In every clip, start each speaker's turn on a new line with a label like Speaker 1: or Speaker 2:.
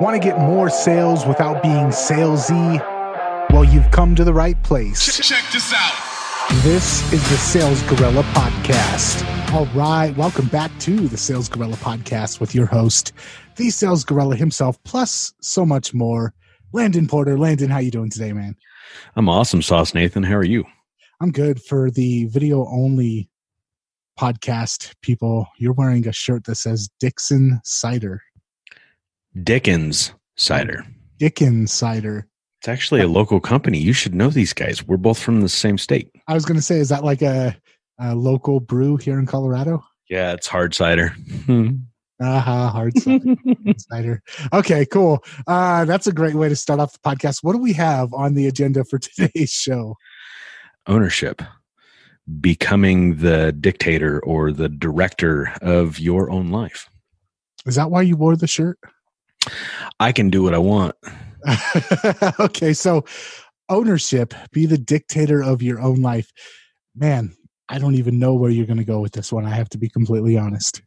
Speaker 1: Want to get more sales without being salesy? Well, you've come to the right place.
Speaker 2: Check this out.
Speaker 1: This is the Sales Gorilla Podcast. All right, welcome back to the Sales Gorilla Podcast with your host, the Sales Gorilla himself, plus so much more. Landon Porter. Landon, how you doing today, man?
Speaker 3: I'm awesome, Sauce Nathan. How are you?
Speaker 1: I'm good for the video only podcast people. You're wearing a shirt that says Dixon Cider.
Speaker 3: Dickens Cider.
Speaker 1: Dickens Cider.
Speaker 3: It's actually a local company. You should know these guys. We're both from the same state.
Speaker 1: I was going to say, is that like a, a, local brew here in Colorado?
Speaker 3: Yeah, it's hard cider.
Speaker 1: Aha, hard cider. cider. Okay, cool. Uh, that's a great way to start off the podcast. What do we have on the agenda for today's show?
Speaker 3: Ownership. Becoming the dictator or the director of your own life.
Speaker 1: Is that why you wore the shirt?
Speaker 3: I can do what I want.
Speaker 1: okay, so ownership, be the dictator of your own life. Man, I don't even know where you're going to go with this one. I have to be completely honest.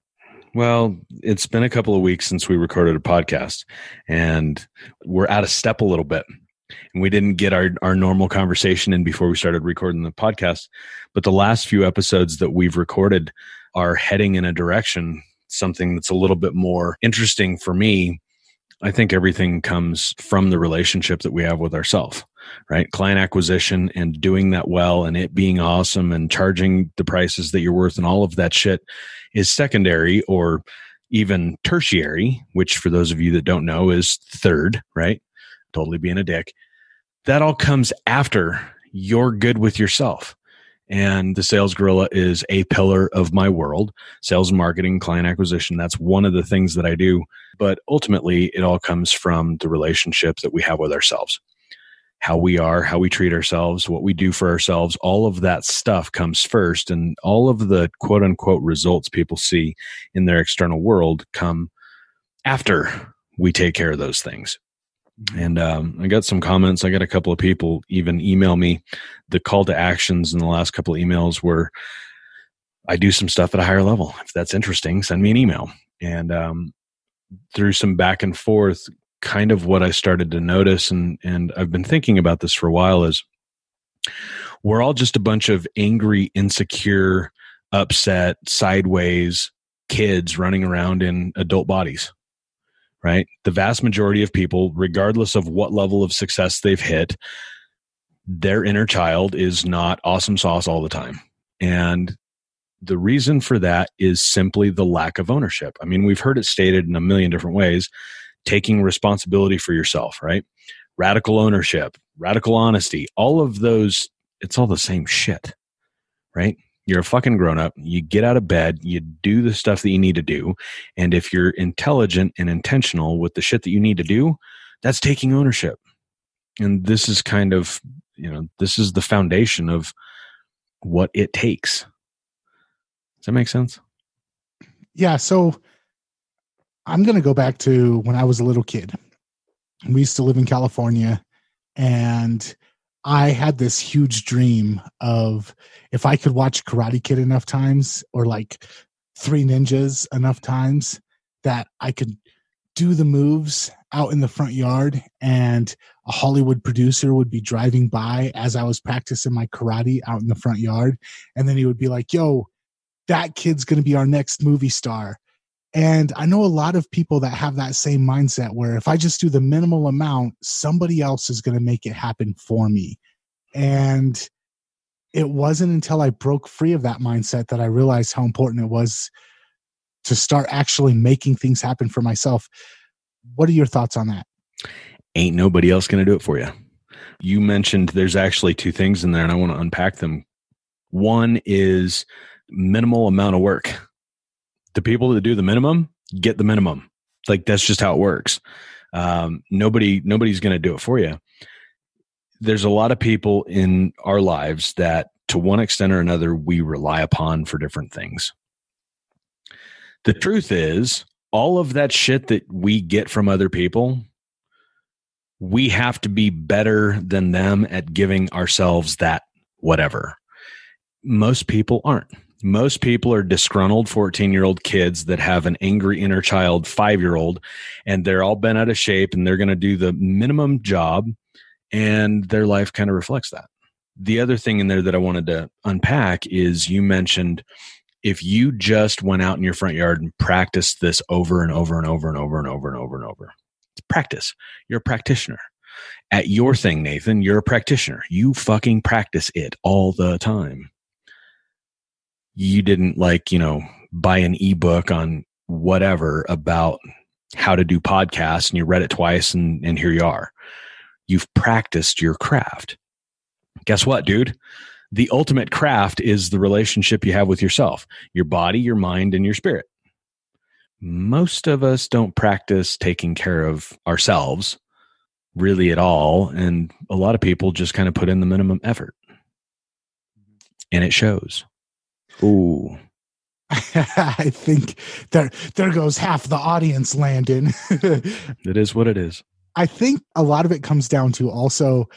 Speaker 3: Well, it's been a couple of weeks since we recorded a podcast, and we're out of step a little bit. And we didn't get our, our normal conversation in before we started recording the podcast. But the last few episodes that we've recorded are heading in a direction, something that's a little bit more interesting for me I think everything comes from the relationship that we have with ourselves, right? Client acquisition and doing that well and it being awesome and charging the prices that you're worth and all of that shit is secondary or even tertiary, which for those of you that don't know is third, right? Totally being a dick. That all comes after you're good with yourself and the sales gorilla is a pillar of my world. Sales and marketing client acquisition that's one of the things that i do. But ultimately it all comes from the relationship that we have with ourselves. How we are how we treat ourselves what we do for ourselves all of that stuff comes first. And all of the quote unquote results people see in their external world come after we take care of those things and um, I got some comments. I got a couple of people even email me. The call to actions in the last couple of emails were I do some stuff at a higher level. If that's interesting, send me an email. And um, through some back and forth, kind of what I started to notice, and and I've been thinking about this for a while, is we're all just a bunch of angry, insecure, upset, sideways kids running around in adult bodies right? The vast majority of people, regardless of what level of success they've hit, their inner child is not awesome sauce all the time. And the reason for that is simply the lack of ownership. I mean, we've heard it stated in a million different ways taking responsibility for yourself, right? Radical ownership, radical honesty, all of those, it's all the same shit, right? You're a fucking grown up. You get out of bed, you do the stuff that you need to do. And if you're intelligent and intentional with the shit that you need to do, that's taking ownership. And this is kind of, you know, this is the foundation of what it takes. Does that make sense?
Speaker 1: Yeah. So I'm going to go back to when I was a little kid. We used to live in California and I had this huge dream of if I could watch Karate Kid enough times or like Three Ninjas enough times that I could do the moves out in the front yard and a Hollywood producer would be driving by as I was practicing my karate out in the front yard. And then he would be like, yo, that kid's going to be our next movie star. And I know a lot of people that have that same mindset where if I just do the minimal amount, somebody else is going to make it happen for me. And it wasn't until I broke free of that mindset that I realized how important it was to start actually making things happen for myself. What are your thoughts on that?
Speaker 3: Ain't nobody else going to do it for you. You mentioned there's actually two things in there, and I want to unpack them. One is minimal amount of work the people that do the minimum get the minimum. Like that's just how it works. Um, nobody nobody's going to do it for you. There's a lot of people in our lives that, to one extent or another, we rely upon for different things. The truth is, all of that shit that we get from other people, we have to be better than them at giving ourselves that whatever. Most people aren't Most people are disgruntled 14 year old kids that have an angry inner child five year old, and they're all bent out of shape and they're going to do the minimum job, and their life kind of reflects that. The other thing in there that I wanted to unpack is you mentioned if you just went out in your front yard and practiced this over and over and over and over and over and over and over, it's practice. You're a practitioner. At your thing, Nathan, you're a practitioner. You fucking practice it all the time. You didn't like, you know, buy an ebook on whatever about how to do podcasts and you read it twice and, and here you are. You've practiced your craft. Guess what, dude? the ultimate craft is the relationship you have with yourself, your body, your mind, and your spirit. Most of us don't practice taking care of ourselves really at all. And a lot of people just kind of put in the minimum effort. And it shows. Ooh.
Speaker 1: I think there there goes half the audience, Landon.
Speaker 3: it is what it is.
Speaker 1: I think a lot of it comes down to also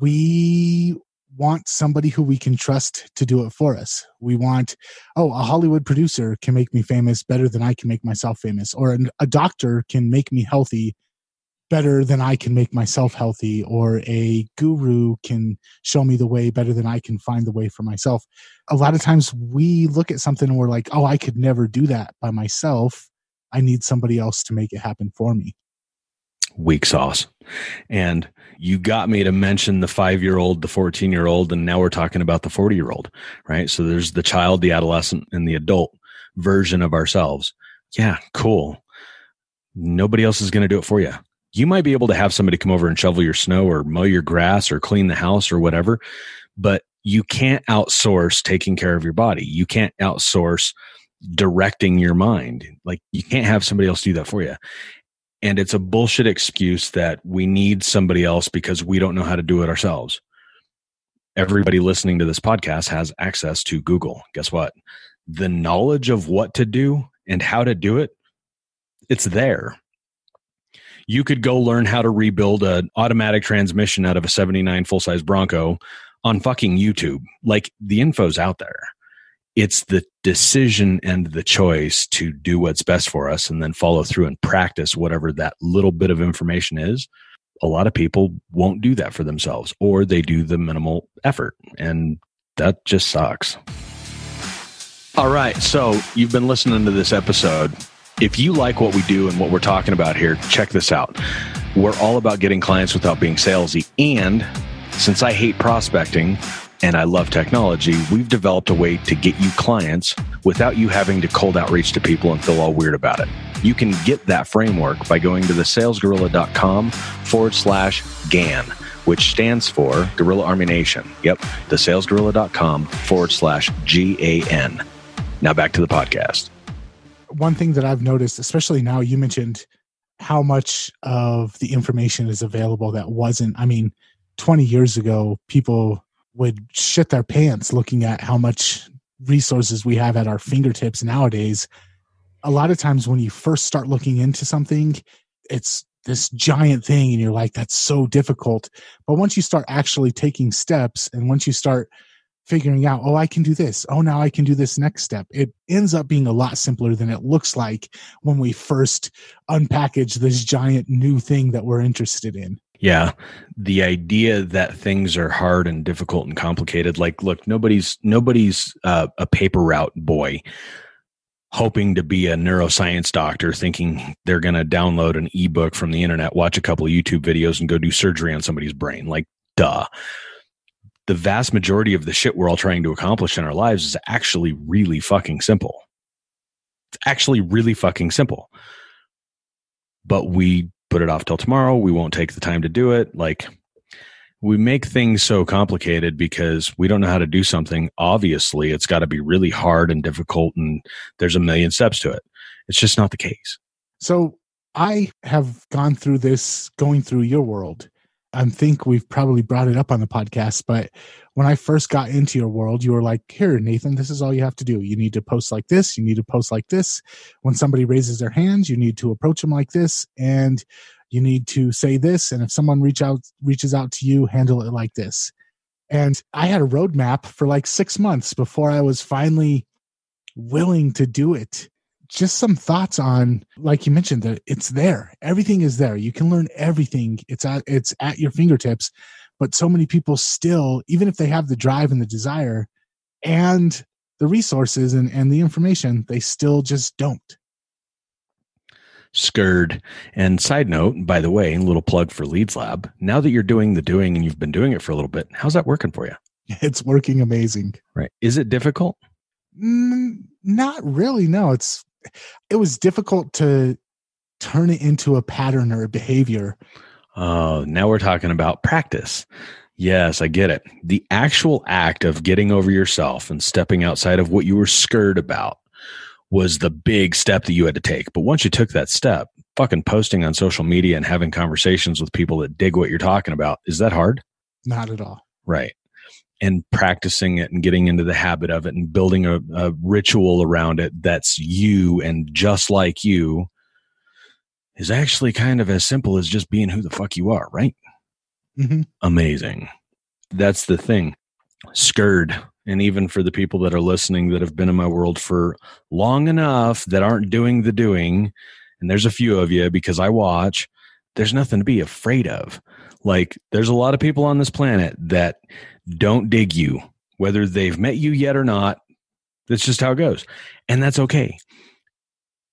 Speaker 1: we want somebody who we can trust to do it for us. We want, oh, a Hollywood producer can make me famous better than I can make myself famous, or an, a doctor can make me healthy better than I can make myself healthy, or a guru can show me the way better than I can find the way for myself. A lot of times we look at something and we're like, oh, I could never do that by myself. I need somebody else to make it happen for me.
Speaker 3: Weak sauce. And you got me to mention the five year old, the 14 year old, and now we're talking about the 40 year old, right? So there's the child, the adolescent, and the adult version of ourselves. Yeah, cool. Nobody else is going to do it for you. You might be able to have somebody come over and shovel your snow or mow your grass or clean the house or whatever, but you can't outsource taking care of your body. You can't outsource directing your mind. Like you can't have somebody else do that for you. And it's a bullshit excuse that we need somebody else because we don't know how to do it ourselves. Everybody listening to this podcast has access to Google. Guess what? The knowledge of what to do and how to do it, it's there. You could go learn how to rebuild an automatic transmission out of a 79 full size Bronco on fucking YouTube. Like the info's out there it's the decision and the choice to do what's best for us and then follow through and practice whatever that little bit of information is. A lot of people won't do that for themselves or they do the minimal effort and that just sucks. All right. So you've been listening to this episode. If you like what we do and what we're talking about here, check this out. We're all about getting clients without being salesy. And since I hate prospecting, and I love technology, we've developed a way to get you clients without you having to cold outreach to people and feel all weird about it. You can get that framework by going to thesalesgorilla.com forward slash GAN, which stands for Gorilla Army Nation. Yep, thesalesgorilla.com forward slash G A N. Now back to the podcast.
Speaker 1: One thing that I've noticed, especially now, you mentioned how much of the information is available that wasn't, I mean, 20 years ago, people would shit their pants looking at how much resources we have at our fingertips nowadays. A lot of times when you first start looking into something, it's this giant thing and you're like that's so difficult. But once you start actually taking steps and once you start figuring out, oh, I can do this. Oh, now I can do this next step. It ends up being a lot simpler than it looks like when we first unpackage this giant new thing that we're interested in.
Speaker 3: Yeah. The idea that things are hard and difficult and complicated. Like, look, nobody's, nobody's uh, a paper route boy hoping to be a neuroscience doctor thinking they're going to download an ebook from the internet, watch a couple of YouTube videos and go do surgery on somebody's brain. Like, duh. The vast majority of the shit we're all trying to accomplish in our lives is actually really fucking simple. It's actually really fucking simple. But we put it off till tomorrow. We won't take the time to do it. Like we make things so complicated because we don't know how to do something. Obviously, it's got to be really hard and difficult, and there's a million steps to it. It's just not the case.
Speaker 1: So I have gone through this going through your world. I think we've probably brought it up on the podcast, but when I first got into your world, you were like, here, Nathan, this is all you have to do. You need to post like this. You need to post like this. When somebody raises their hands, you need to approach them like this. And you need to say this. And if someone reach out, reaches out to you, handle it like this. And I had a roadmap for like six months before I was finally willing to do it. Just some thoughts on, like you mentioned, that it's there. Everything is there. You can learn everything. It's at it's at your fingertips. But so many people still, even if they have the drive and the desire and the resources and, and the information, they still just don't.
Speaker 3: Scared. And side note, by the way, a little plug for Leads Lab. Now that you're doing the doing and you've been doing it for a little bit, how's that working for you?
Speaker 1: It's working amazing.
Speaker 3: Right. Is it difficult?
Speaker 1: Mm, not really. No, it's it was difficult to turn it into a pattern or a behavior.
Speaker 3: Oh, now we're talking about practice. Yes, I get it. The actual act of getting over yourself and stepping outside of what you were scared about was the big step that you had to take. But once you took that step, fucking posting on social media and having conversations with people that dig what you're talking about, is that hard?
Speaker 1: Not at all.
Speaker 3: Right. And practicing it and getting into the habit of it and building a, a ritual around it that's you and just like you is actually kind of as simple as just being who the fuck you are, right?
Speaker 1: Mm-hmm.
Speaker 3: Amazing. That's the thing. Scared and even for the people that are listening that have been in my world for long enough that aren't doing the doing, and there's a few of you because I watch, there's nothing to be afraid of. Like, there's a lot of people on this planet that don't dig you, whether they've met you yet or not. That's just how it goes. And that's okay.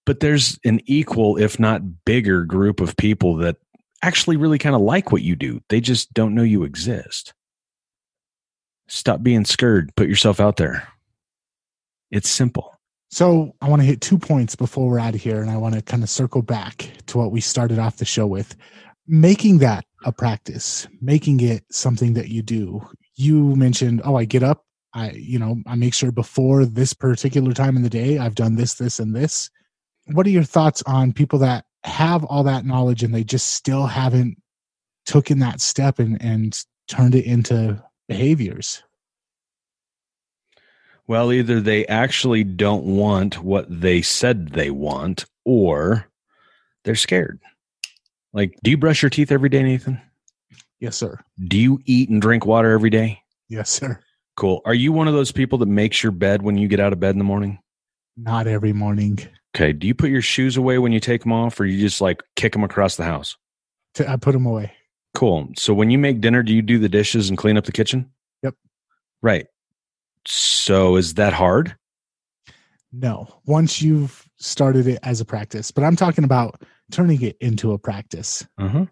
Speaker 3: But there's an equal, if not bigger, group of people that actually really kind of like what you do. They just don't know you exist. Stop being scared. Put yourself out there. It's simple.
Speaker 1: So I want to hit two points before we're out of here, and I want to kind of circle back to what we started off the show with. Making that a practice, making it something that you do. You mentioned, oh, I get up, I, you know, I make sure before this particular time in the day, I've done this, this, and this. What are your thoughts on people that have all that knowledge and they just still haven't taken that step and, and turned it into behaviors?
Speaker 3: Well, either they actually don't want what they said they want, or they're scared. Like, do you brush your teeth every day, Nathan?
Speaker 1: Yes, sir.
Speaker 3: Do you eat and drink water every day?
Speaker 1: Yes, sir.
Speaker 3: Cool. Are you one of those people that makes your bed when you get out of bed in the morning?
Speaker 1: Not every morning.
Speaker 3: Okay. Do you put your shoes away when you take them off, or you just like kick them across the house?
Speaker 1: I put them away.
Speaker 3: Cool. So when you make dinner, do you do the dishes and clean up the kitchen?
Speaker 1: Yep.
Speaker 3: Right. So is that hard?
Speaker 1: No. Once you've started it as a practice, but I'm talking about turning it into a practice.
Speaker 3: Uh-huh.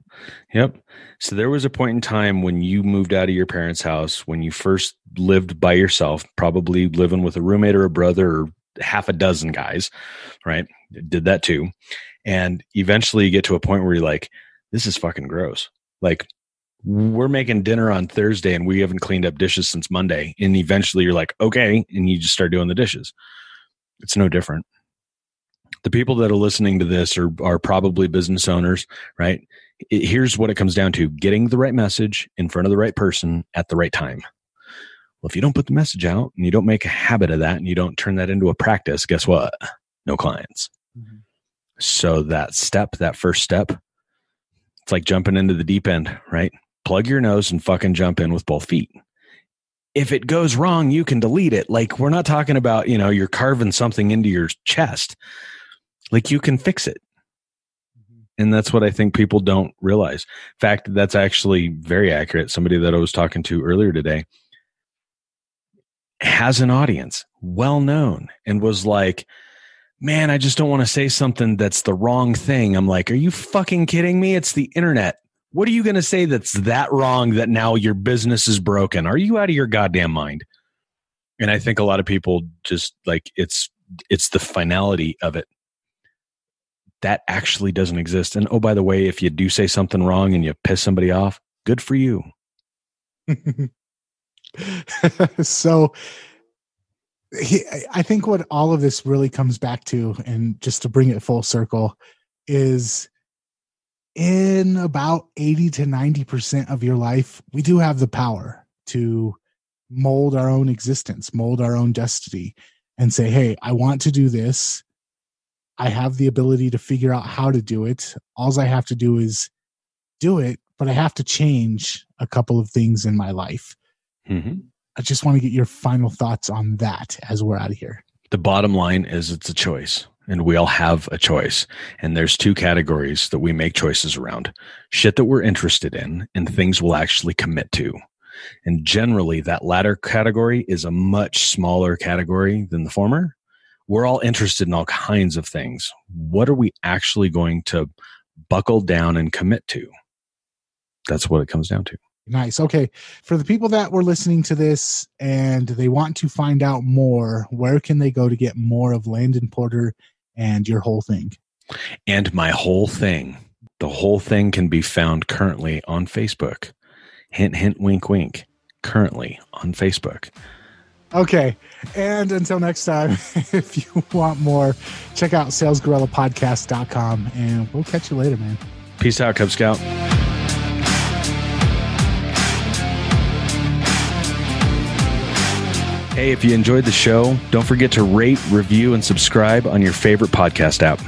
Speaker 3: Yep. So there was a point in time when you moved out of your parents' house, when you first lived by yourself, probably living with a roommate or a brother or half a dozen guys, right? Did that too. And eventually you get to a point where you're like, this is fucking gross. Like we're making dinner on Thursday and we haven't cleaned up dishes since Monday. And eventually you're like, okay. And you just start doing the dishes. It's no different. The people that are listening to this are, are probably business owners, right? It, here's what it comes down to getting the right message in front of the right person at the right time. Well, if you don't put the message out and you don't make a habit of that and you don't turn that into a practice, guess what? No clients. Mm-hmm. So that step, that first step, it's like jumping into the deep end, right? Plug your nose and fucking jump in with both feet. If it goes wrong, you can delete it. Like we're not talking about, you know, you're carving something into your chest. Like you can fix it. Mm-hmm. And that's what I think people don't realize. In fact, that's actually very accurate. Somebody that I was talking to earlier today has an audience, well known, and was like, Man, I just don't want to say something that's the wrong thing. I'm like, Are you fucking kidding me? It's the internet. What are you going to say that's that wrong that now your business is broken? Are you out of your goddamn mind? And I think a lot of people just like it's it's the finality of it that actually doesn't exist. And oh, by the way, if you do say something wrong and you piss somebody off, good for you.
Speaker 1: so he, I think what all of this really comes back to, and just to bring it full circle, is in about 80 to 90% of your life, we do have the power to mold our own existence, mold our own destiny, and say, hey, I want to do this. I have the ability to figure out how to do it. All I have to do is do it, but I have to change a couple of things in my life Mm-hmm. I just want to get your final thoughts on that as we're out of here.
Speaker 3: The bottom line is it's a choice and we all have a choice. And there's two categories that we make choices around shit that we're interested in and things we'll actually commit to. And generally, that latter category is a much smaller category than the former. We're all interested in all kinds of things. What are we actually going to buckle down and commit to? That's what it comes down to.
Speaker 1: Nice. Okay. For the people that were listening to this and they want to find out more, where can they go to get more of Landon Porter and your whole thing?
Speaker 3: And my whole thing. The whole thing can be found currently on Facebook. Hint, hint, wink, wink. Currently on Facebook.
Speaker 1: Okay. And until next time, if you want more, check out salesgorillapodcast.com and we'll catch you later, man.
Speaker 3: Peace out, Cub Scout. Hey, if you enjoyed the show, don't forget to rate, review, and subscribe on your favorite podcast app.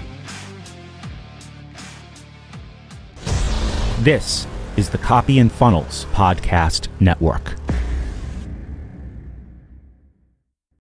Speaker 2: This is the Copy and Funnels Podcast Network.